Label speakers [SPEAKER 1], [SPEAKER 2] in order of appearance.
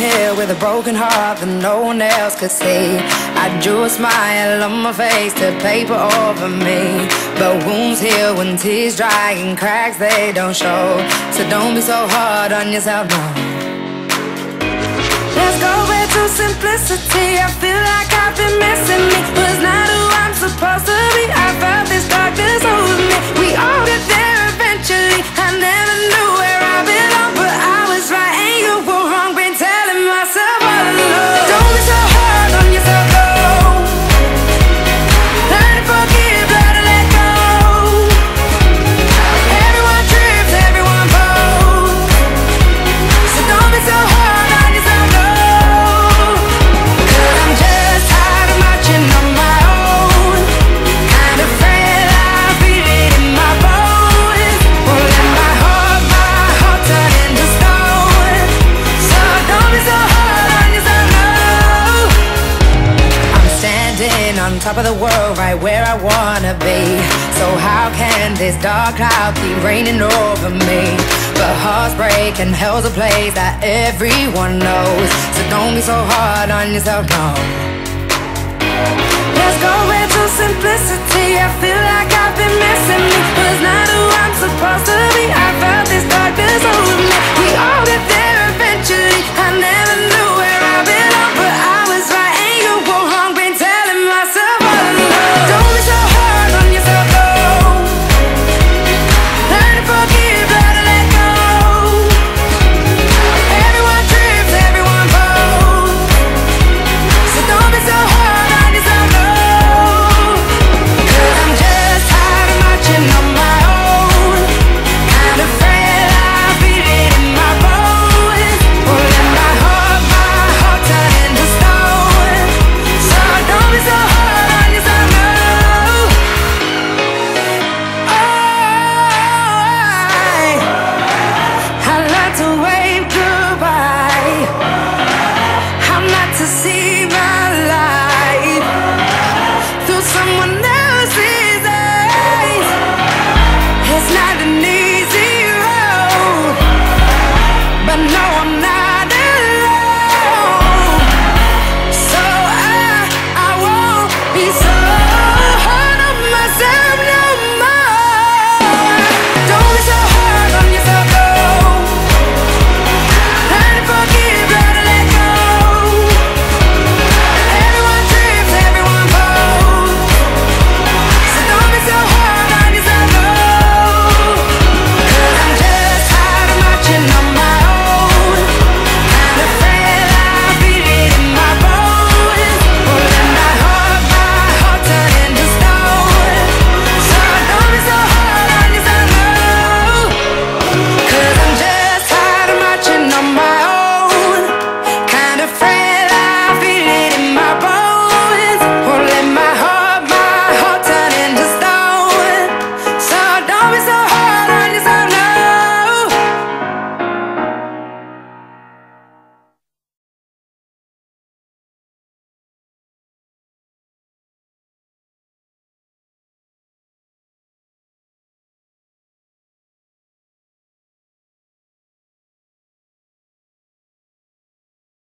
[SPEAKER 1] with a broken heart that no one else could see. I drew a smile on my face to paper over me. But wounds heal when tears dry and cracks they don't show. So don't be so hard on yourself, no. Let's go back to simplicity. I feel like top of the world, right where I wanna be. So how can this dark cloud keep raining over me? But hearts break and hell's a place that everyone knows. So don't be so hard on yourself, no. Let's go into simplicity. I feel like I've been missing me. Was not who I'm supposed to